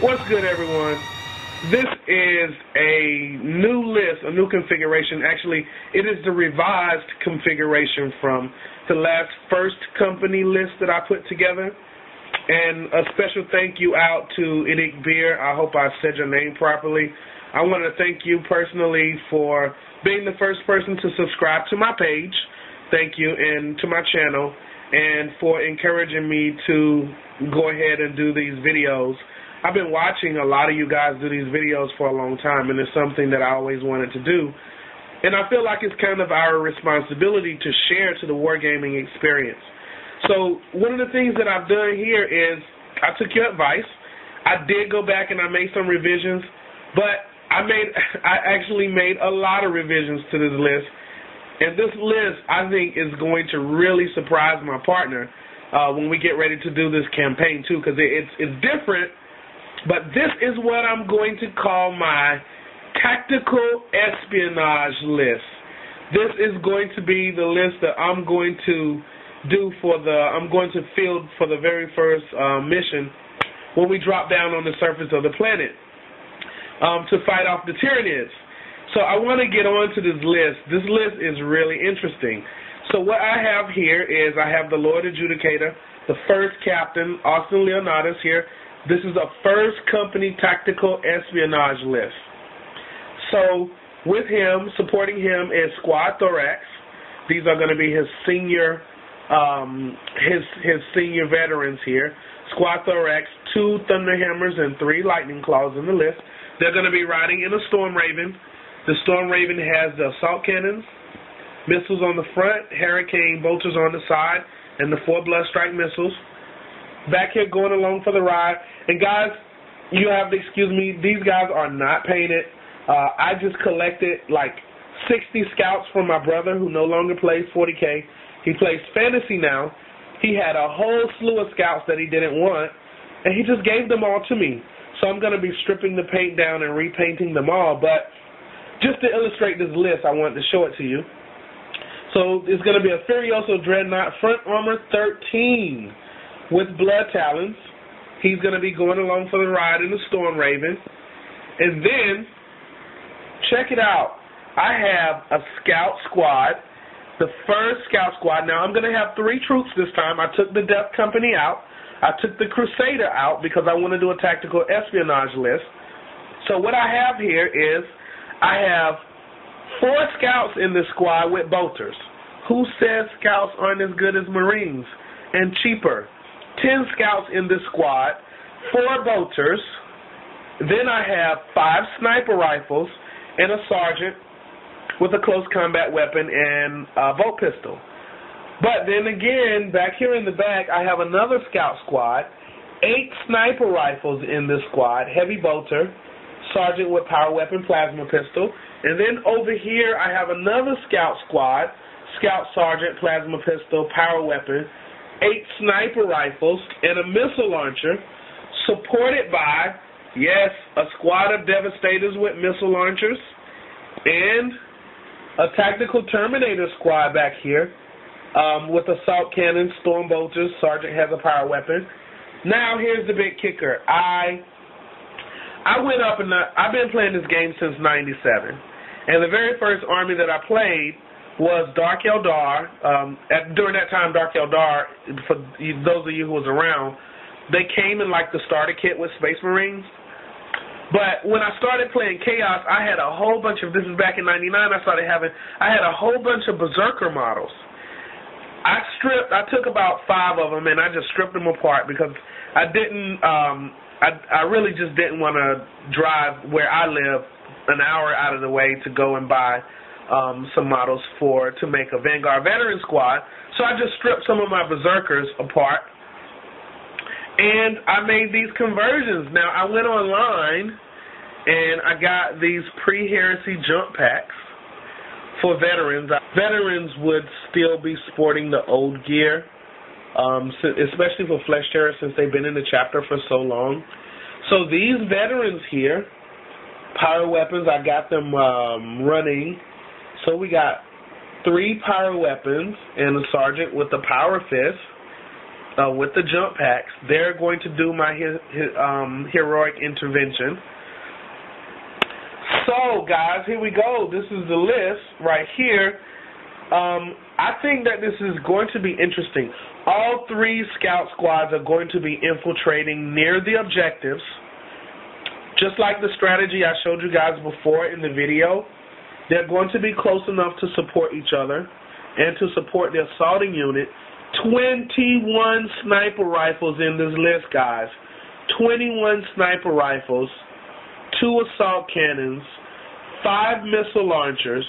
What's good, everyone? This is a new list, a new configuration. Actually, it is the revised configuration from the last first company list that I put together. And a special thank you out to Idik Beer. I hope I said your name properly. I want to thank you personally for being the first person to subscribe to my page. Thank you, and to my channel, and for encouraging me to go ahead and do these videos. I've been watching a lot of you guys do these videos for a long time, and it's something that I always wanted to do. And I feel like it's kind of our responsibility to share to the wargaming experience. So one of the things that I've done here is I took your advice. I did go back and I made some revisions, but I made I actually made a lot of revisions to this list. And this list, I think, is going to really surprise my partner uh, when we get ready to do this campaign too, because it's it's different but this is what I'm going to call my tactical espionage list. This is going to be the list that I'm going to do for the I'm going to field for the very first uh, mission when we drop down on the surface of the planet um, to fight off the Tyranids. So I want to get on to this list. This list is really interesting. So what I have here is I have the Lord Adjudicator, the first captain, Austin Leonatos here, this is a first company tactical espionage list. So with him, supporting him is Squad Thorax. These are going to be his senior, um, his his senior veterans here. Squad Thorax, two Thunderhammers, and three Lightning Claws in the list. They're going to be riding in a Storm Raven. The Storm Raven has the assault cannons, missiles on the front, Hurricane bolters on the side, and the four Bloodstrike missiles back here going along for the ride. And guys, you have to excuse me, these guys are not painted. Uh, I just collected like 60 scouts from my brother who no longer plays 40K. He plays fantasy now. He had a whole slew of scouts that he didn't want, and he just gave them all to me. So I'm going to be stripping the paint down and repainting them all. But just to illustrate this list, I wanted to show it to you. So it's going to be a Furioso Dreadnought Front Armor 13 with blood talons. He's going to be going along for the ride in the Storm Raven. And then, check it out. I have a scout squad, the first scout squad. Now, I'm going to have three troops this time. I took the Death Company out. I took the Crusader out because I want to do a tactical espionage list. So, what I have here is I have four scouts in this squad with bolters. Who says scouts aren't as good as Marines and cheaper? 10 scouts in this squad, four bolters. Then I have five sniper rifles and a sergeant with a close combat weapon and a bolt pistol. But then again, back here in the back, I have another scout squad, eight sniper rifles in this squad, heavy bolter, sergeant with power weapon, plasma pistol. And then over here, I have another scout squad, scout sergeant, plasma pistol, power weapon, eight sniper rifles, and a missile launcher, supported by, yes, a squad of devastators with missile launchers, and a tactical Terminator squad back here um, with assault cannons, storm bolters. Sergeant has a power weapon. Now here's the big kicker. I I went up and I've been playing this game since '97, and the very first army that I played was Dark Eldar. Um, at, during that time, Dark Eldar, for those of you who was around, they came in like the starter kit with Space Marines. But when I started playing Chaos, I had a whole bunch of. This is back in '99. I started having. I had a whole bunch of Berserker models. I stripped. I took about five of them and I just stripped them apart because I didn't. um I I really just didn't want to drive where I live an hour out of the way to go and buy um, some models for to make a Vanguard veteran squad. So I just stripped some of my berserkers apart, and I made these conversions. Now I went online and I got these pre-heresy jump packs for veterans. Veterans would still be sporting the old gear, um, especially for Flesh Tearers since they've been in the chapter for so long. So these veterans here, power weapons, I got them um, running so we got three power weapons and a sergeant with a power fist. uh, with the jump packs. They're going to do my um, heroic intervention. So, guys, here we go. This is the list right here. Um, I think that this is going to be interesting. All three scout squads are going to be infiltrating near the objectives. Just like the strategy I showed you guys before in the video, they're going to be close enough to support each other and to support the assaulting unit. 21 sniper rifles in this list, guys. 21 sniper rifles, two assault cannons, five missile launchers,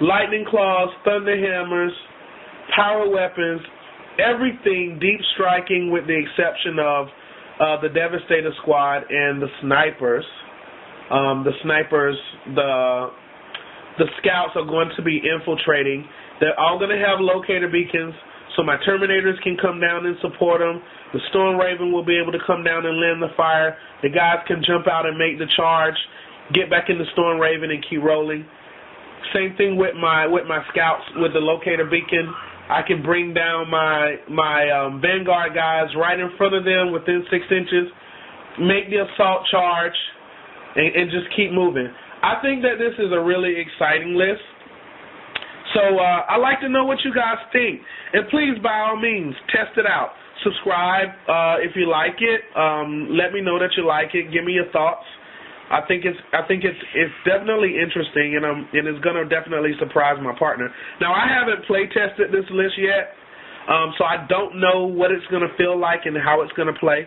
lightning claws, thunder hammers, power weapons, everything deep striking with the exception of uh, the Devastator squad and the snipers. Um, the snipers, the the scouts are going to be infiltrating. They're all going to have locator beacons, so my Terminators can come down and support them. The Storm Raven will be able to come down and lend the fire. The guys can jump out and make the charge, get back in the Storm Raven and keep rolling. Same thing with my with my scouts with the locator beacon. I can bring down my my um, vanguard guys right in front of them within six inches, make the assault charge, and, and just keep moving. I think that this is a really exciting list. So uh, I'd like to know what you guys think, and please, by all means, test it out. Subscribe uh, if you like it. Um, let me know that you like it. Give me your thoughts. I think it's I think it's it's definitely interesting and um and it's gonna definitely surprise my partner. Now I haven't play tested this list yet, um, so I don't know what it's gonna feel like and how it's gonna play.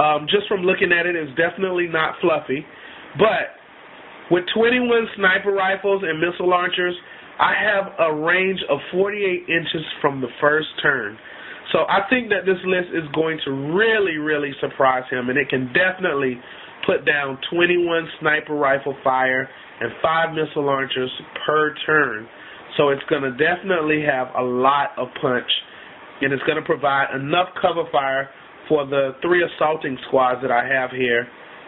Um, just from looking at it, it's definitely not fluffy, but with 21 sniper rifles and missile launchers, I have a range of 48 inches from the first turn. So I think that this list is going to really, really surprise him, and it can definitely put down 21 sniper rifle fire and five missile launchers per turn. So it's going to definitely have a lot of punch, and it's going to provide enough cover fire for the three assaulting squads that I have here.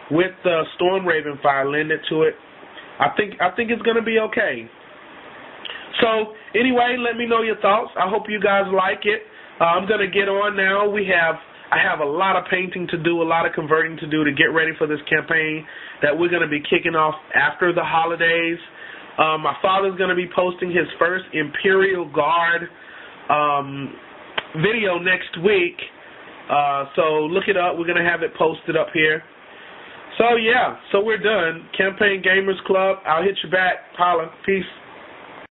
With the Storm Raven fire lended to it, I think I think it's going to be okay. So anyway, let me know your thoughts. I hope you guys like it. Uh, I'm going to get on now. We have I have a lot of painting to do, a lot of converting to do to get ready for this campaign that we're going to be kicking off after the holidays. Um, my father's going to be posting his first Imperial Guard um, video next week. Uh, so look it up. We're going to have it posted up here. So yeah, so we're done. Campaign Gamers Club. I'll hit you back. Holla. Peace.